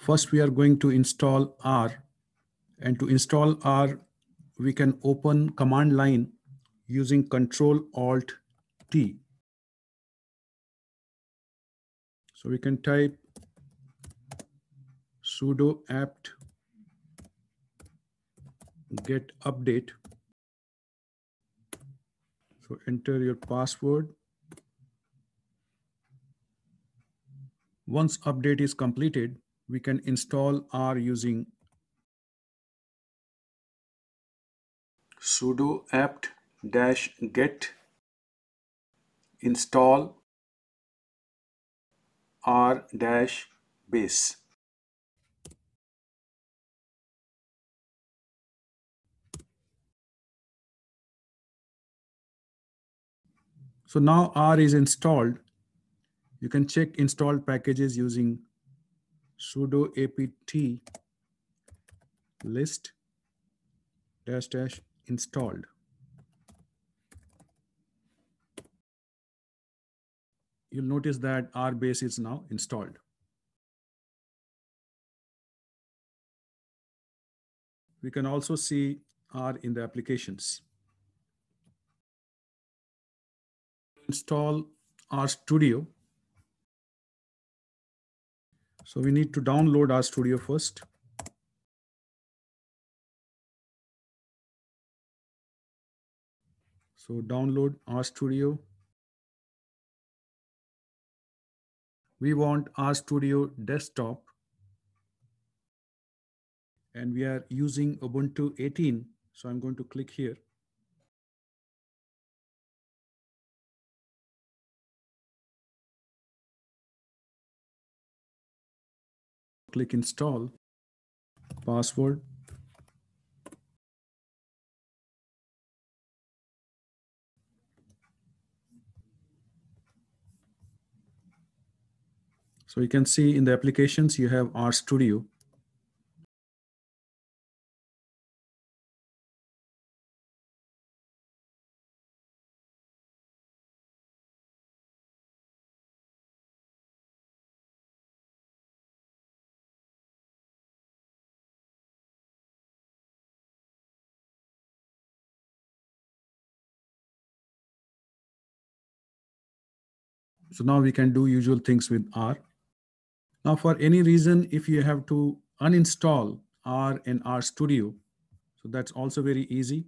First, we are going to install R. And to install R, we can open command line using Control Alt T. So we can type sudo apt get update. So enter your password. Once update is completed, we can install R using sudo apt dash get install r dash base. So now R is installed. You can check installed packages using sudo apt list dash dash installed. You'll notice that RBase is now installed. We can also see R in the applications. Install RStudio. So we need to download RStudio first. So download RStudio. We want RStudio desktop. And we are using Ubuntu 18. So I'm going to click here. Click install, password, So you can see in the applications, you have RStudio. So now we can do usual things with R. Now for any reason, if you have to uninstall R and Studio, so that's also very easy.